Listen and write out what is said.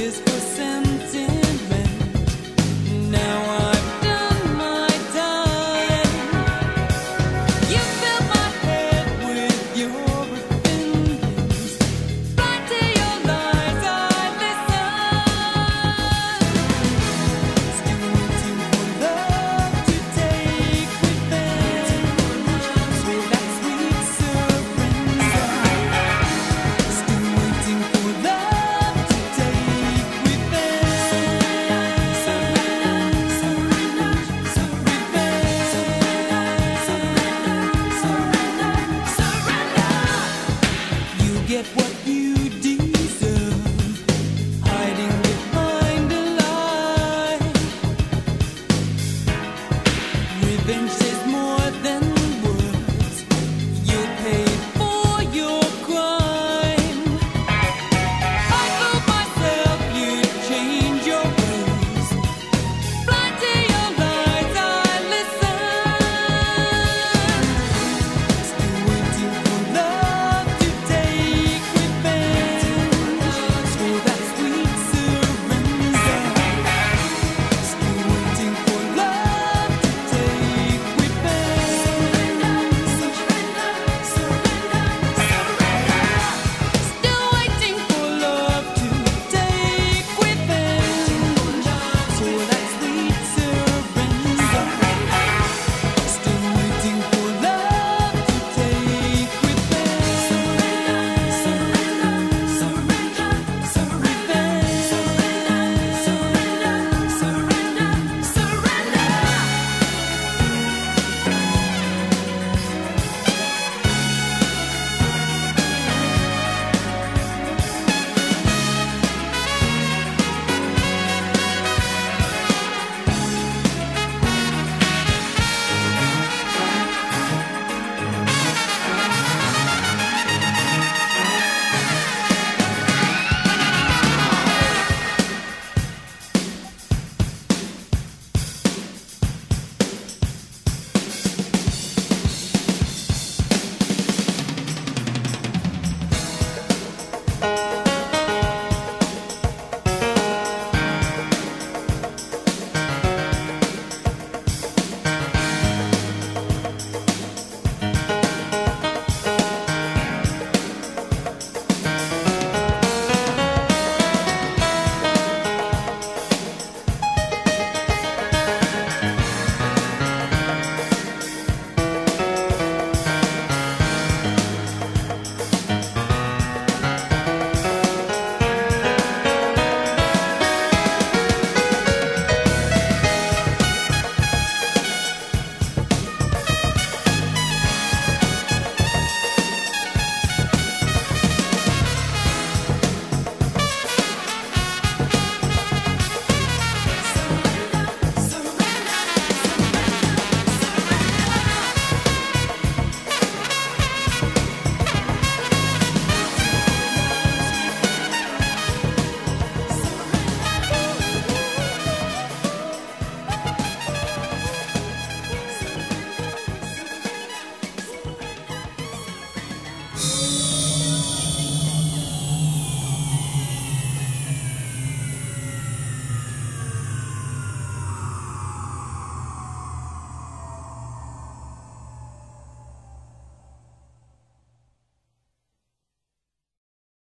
is bem